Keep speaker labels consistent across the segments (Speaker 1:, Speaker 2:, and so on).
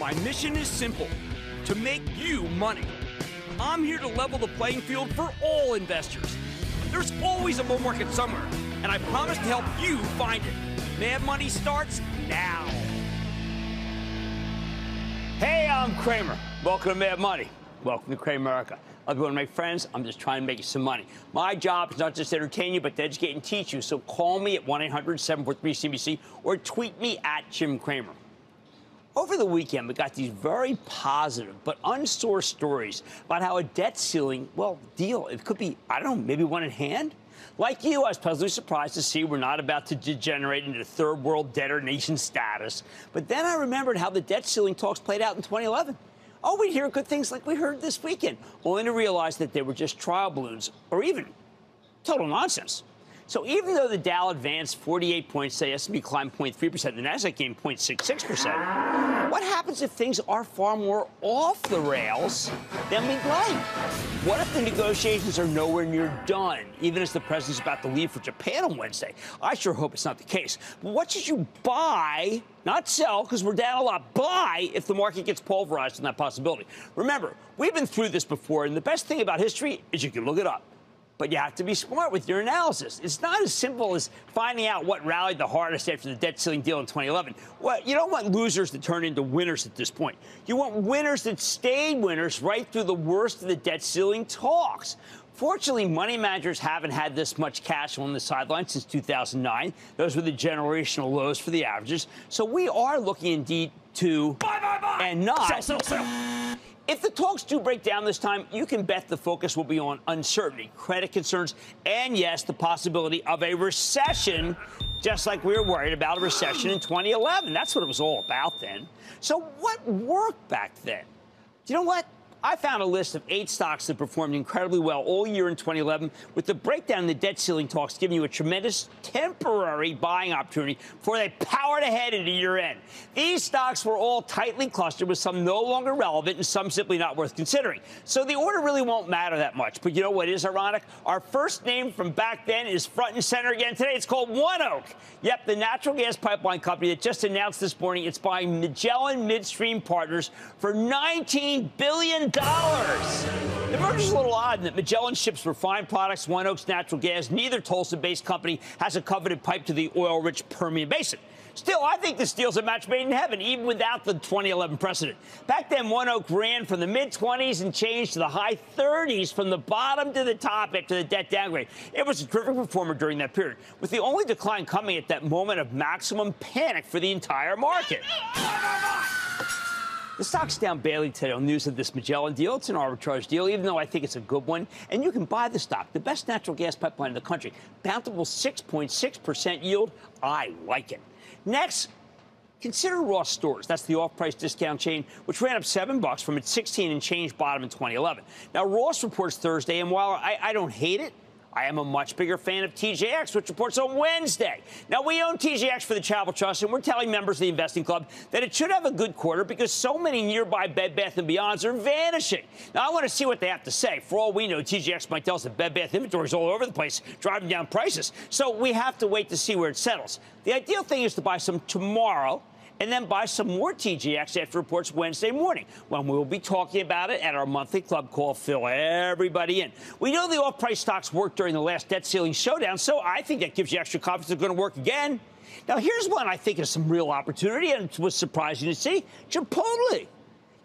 Speaker 1: My mission is simple to make you money. I'm here to level the playing field for all investors. There's always a bull market somewhere, and I promise to help you find it. Mad Money starts now. Hey, I'm Cramer. Welcome to Mad Money. Welcome to Cramerica. Be one of my friends. I'm just trying to make you some money. My job is not just to entertain you, but to educate and teach you. So call me at 1 800 743 CNBC or tweet me at Jim Cramer. Over the weekend, we got these very positive but unsourced stories about how a debt ceiling, well, deal, it could be, I don't know, maybe one in hand? Like you, I was pleasantly surprised to see we're not about to degenerate into third world debtor nation status. But then I remembered how the debt ceiling talks played out in 2011. Oh, we hear good things like we heard this weekend, only to realize that they were just trial balloons or even total nonsense. So even though the Dow advanced 48 points, the S&P climbed 0.3 percent, the Nasdaq gained 0.66 percent. What happens if things are far more off the rails than we'd like? What if the negotiations are nowhere near done, even as the president's about to leave for Japan on Wednesday? I sure hope it's not the case. But what should you buy? Not sell, because we're down a lot. Buy if the market gets pulverized in that possibility. Remember, we've been through this before, and the best thing about history is you can look it up but you have to be smart with your analysis. It's not as simple as finding out what rallied the hardest after the debt ceiling deal in 2011. Well, you don't want losers to turn into winners at this point. You want winners that stayed winners right through the worst of the debt ceiling talks. Fortunately, money managers haven't had this much cash on the sidelines since 2009. Those were the generational lows for the averages. So we are looking indeed to
Speaker 2: buy, buy, buy.
Speaker 1: and not
Speaker 2: sell, sell, sell.
Speaker 1: If the talks do break down this time, you can bet the focus will be on uncertainty, credit concerns, and yes, the possibility of a recession, just like we were worried about a recession in 2011. That's what it was all about then. So, what worked back then? Do you know what? I found a list of eight stocks that performed incredibly well all year in 2011, with the breakdown in the debt ceiling talks giving you a tremendous temporary buying opportunity before they powered ahead into year end. These stocks were all tightly clustered, with some no longer relevant and some simply not worth considering. So the order really won't matter that much. But you know what is ironic? Our first name from back then is front and center again today. It's called ONEOK. Yep, the natural gas pipeline company that just announced this morning it's buying Magellan Midstream Partners for $19 billion. The merger's a little odd in that Magellan ships refined products, ONEOK's natural gas. Neither Tulsa-based company has a coveted pipe to the oil-rich Permian Basin. Still, I think this deal's a match made in heaven, even without the 2011 precedent. Back then, ONEOK ran from the mid 20s and changed to the high 30s from the bottom to the top after the debt downgrade. It was a terrific performer during that period, with the only decline coming at that moment of maximum panic for the entire market. The stock's down barely today on news of this Magellan deal. It's an arbitrage deal, even though I think it's a good one. And you can buy the stock, the best natural gas pipeline in the country. Bountiful 6.6% yield. I like it. Next, Consider Ross Stores. That's the off-price discount chain, which ran up seven bucks from its 16 and change bottom in 2011. Now, Ross reports Thursday, and while I, I don't hate it, I am a much bigger fan of TJX, which reports on Wednesday. Now, we own TJX for the Charitable Trust, and we're telling members of the investing club that it should have a good quarter because so many nearby Bed Bath & Beyonds are vanishing. Now, I want to see what they have to say. For all we know, TJX might tell us that Bed Bath inventory is all over the place, driving down prices. So we have to wait to see where it settles. The ideal thing is to buy some tomorrow and then buy some more TJX after reports Wednesday morning when we'll be talking about it at our monthly club call. Fill everybody in. We know the off price stocks worked during the last debt ceiling showdown, so I think that gives you extra confidence it's going to work again. Now, here's one I think is some real opportunity, and it was surprising to see Chipotle.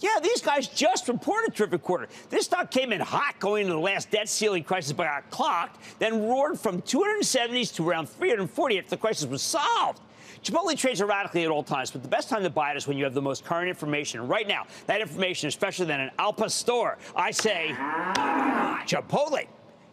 Speaker 1: Yeah, these guys just reported terrific quarter. This stock came in hot going into the last debt ceiling crisis, but got clocked, then roared from 270s to around 340 after the crisis was solved. Chipotle trades erratically at all times, but the best time to buy it is when you have the most current information. right now, that information is fresher than an Al Pastor. I say, Chipotle.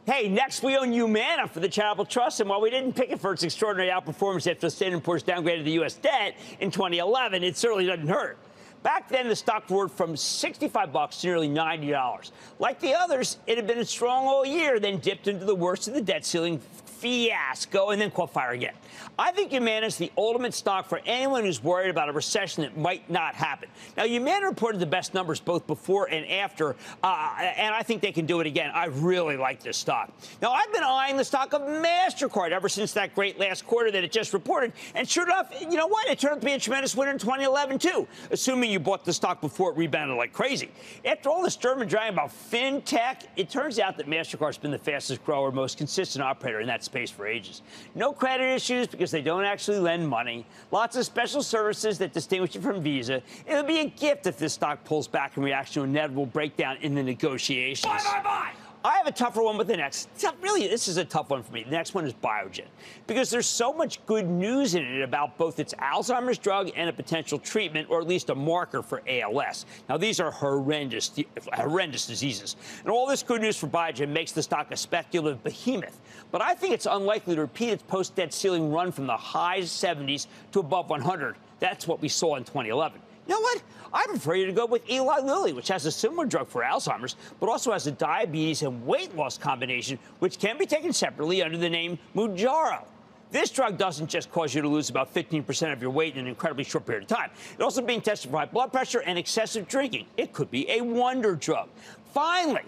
Speaker 1: Hey, next we own Humana for the Charitable Trust, and while we didn't pick it for its extraordinary outperformance after the Standard Poor's downgraded the U.S. debt in 2011, it certainly doesn't hurt. Back then, the stock roared from 65 bucks to nearly $90. Like the others, it had been strong all year, then dipped into the worst of the debt ceiling fiasco, and then caught fire again. I think Humana is the ultimate stock for anyone who's worried about a recession that might not happen. Now, Humana reported the best numbers both before and after, uh, and I think they can do it again. I really like this stock. Now, I've been eyeing the stock of MasterCard ever since that great last quarter that it just reported, and sure enough, you know what? It turned out to be a tremendous winner in 2011, too, assuming you bought the stock before it rebounded like crazy. After all this Sturm und Drang about fintech, it turns out that MasterCard's been the fastest grower, most consistent operator in that space for ages. No credit issues because they don't actually lend money. Lots of special services that distinguish it from Visa. It'll be a gift if this stock pulls back in reaction to inevitable breakdown in the negotiations. Bye, bye, bye. I have a tougher one with the next. Really, this is a tough one for me. The next one is Biogen because there's so much good news in it about both its Alzheimer's drug and a potential treatment, or at least a marker for ALS. Now, these are horrendous, horrendous diseases, and all this good news for Biogen makes the stock a speculative behemoth. But I think it's unlikely to repeat its post-debt ceiling run from the high 70s to above 100. That's what we saw in 2011. You know what? I'm afraid to go with Eli Lilly, which has a similar drug for Alzheimer's, but also has a diabetes and weight loss combination, which can be taken separately under the name Mounjaro. This drug doesn't just cause you to lose about 15% of your weight in an incredibly short period of time. It's also being tested for high blood pressure and excessive drinking. It could be a wonder drug. Finally,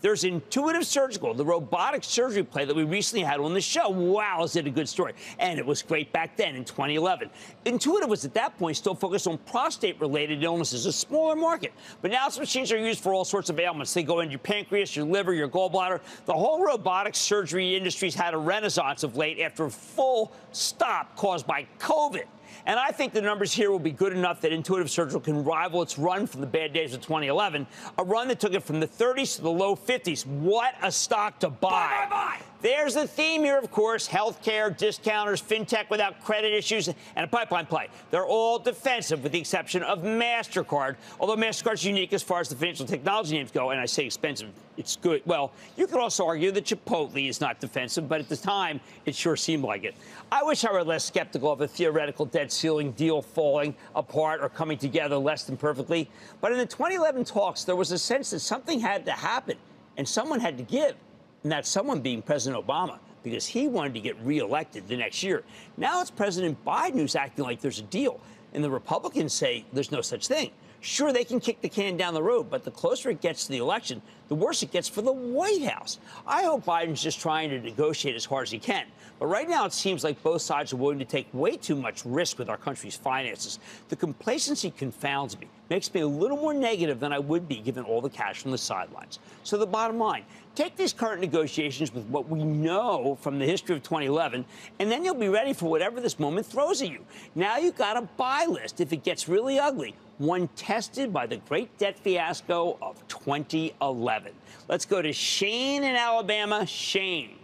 Speaker 1: there's Intuitive Surgical, the robotic surgery play that we recently had on the show. Wow, is it a good story? And it was great back then in 2011. Intuitive was at that point still focused on prostate related illnesses, a smaller market. But now its machines are used for all sorts of ailments. They go into your pancreas, your liver, your gallbladder. The whole robotic surgery industry's had a renaissance of late after a full stop caused by COVID. And I think the numbers here will be good enough that Intuitive Surgical can rival its run from the bad days of 2011, a run that took it from the 30s to the low 50s. What a stock to buy. buy, buy, buy. There's a theme here, of course healthcare, discounters, fintech without credit issues, and a pipeline play. They're all defensive with the exception of MasterCard, although MasterCard's unique as far as the financial technology names go, and I say expensive, it's good. Well, you could also argue that Chipotle is not defensive, but at the time, it sure seemed like it. I wish I were less skeptical of a theoretical debt ceiling deal falling apart or coming together less than perfectly. But in the 2011 talks, there was a sense that something had to happen and someone had to give that someone being President Obama, because he wanted to get reelected the next year. Now it's President Biden who's acting like there's a deal, and the Republicans say there's no such thing. Sure, they can kick the can down the road, but the closer it gets to the election, the worse it gets for the White House. I hope Biden's just trying to negotiate as hard as he can. But right now, it seems like both sides are willing to take way too much risk with our country's finances. The complacency confounds me, makes me a little more negative than I would be given all the cash from the sidelines. So the bottom line take these current negotiations with what we know from the history of 2011, and then you'll be ready for whatever this moment throws at you. Now you've got a buy list if it gets really ugly, one tested by the great debt fiasco of 2011. Let's go to Shane in Alabama. Shane.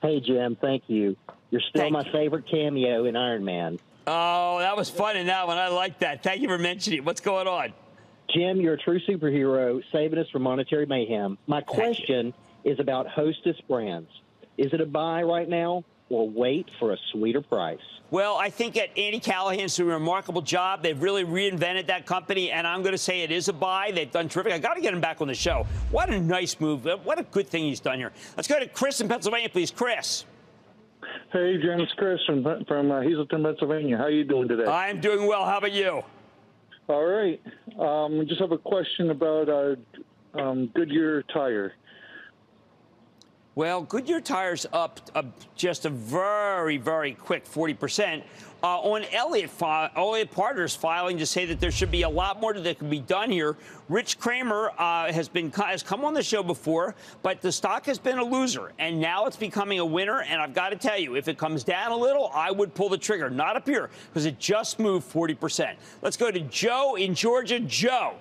Speaker 2: Hey, Jim. Thank you. You're still thank my you. favorite cameo in Iron Man.
Speaker 1: Oh, that was fun in that one. I like that. Thank you for mentioning it. What's going on?
Speaker 2: Jim, you're a true superhero, saving us from monetary mayhem. My question is about Hostess Brands. Is it a buy right now or wait for a sweeter price?
Speaker 1: Well, I think at Andy Callahan's doing a remarkable job. They've really reinvented that company, and I'm going to say it is a buy. They've done terrific. I got to get him back on the show. What a nice move. What a good thing he's done here. Let's go to Chris in Pennsylvania, please. Chris.
Speaker 3: Hey, James Chris from, from uh, Hazleton, Pennsylvania. How are you doing today?
Speaker 1: I'm doing well. How about you?
Speaker 3: All right. Um, just have a question about uh, um, Goodyear tire.
Speaker 1: Well, Goodyear tires up, up just a very, very quick 40%. Uh, on Elliott, fi- Elliott Partners filing to say that there should be a lot more that can be done here. Rich Kramer uh, has been has come on the show before, but the stock has been a loser, and now it's becoming a winner. And I've got to tell you, if it comes down a little, I would pull the trigger. Not up here because it just moved 40 percent. Let's go to Joe in Georgia. Joe.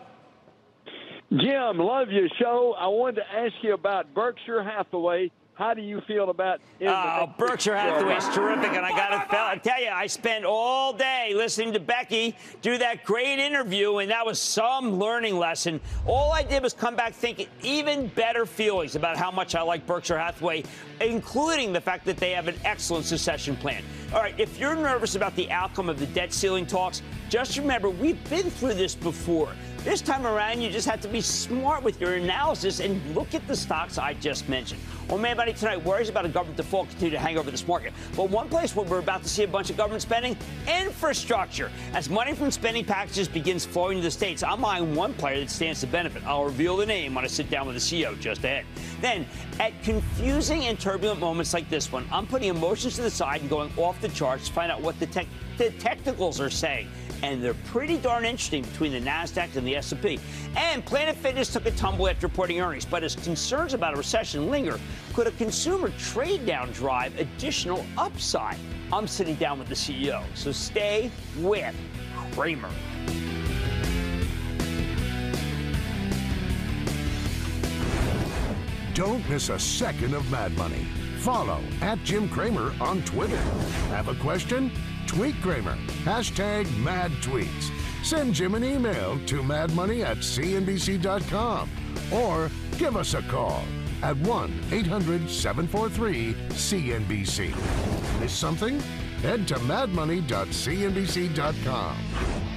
Speaker 4: Jim, love your show. I wanted to ask you about Berkshire Hathaway. How do you feel about?
Speaker 1: Oh, Berkshire Hathaway is terrific, and I got to tell you, I spent all day listening to Becky do that great interview, and that was some learning lesson. All I did was come back thinking even better feelings about how much I like Berkshire Hathaway, including the fact that they have an excellent succession plan. All right, if you're nervous about the outcome of the debt ceiling talks, just remember we've been through this before. This time around, you just have to be smart with your analysis and look at the stocks I just mentioned. Well, Mad Money tonight worries about a government default continue to hang over this market. But one place where we're about to see a bunch of government spending, infrastructure. As money from spending packages begins flowing to the states, I'm eyeing one player that stands to benefit. I'll reveal the name when I sit down with the CEO just ahead. Then, at confusing and turbulent moments like this one, I'm putting emotions to the side and going off the charts to find out what the, te- the technicals are saying and they're pretty darn interesting between the Nasdaq and the S&P. And Planet Fitness took a tumble after reporting earnings, but as concerns about a recession linger, could a consumer trade down drive additional upside? I'm sitting down with the CEO, so stay with Cramer.
Speaker 5: Don't miss a second of Mad Money. Follow at Jim Cramer on Twitter. Have a question? Tweet Cramer. Hashtag mad tweets. Send Jim an email to madmoney at cnbc.com or give us a call at 1 800 743 CNBC. Miss something? Head to madmoney.cnbc.com.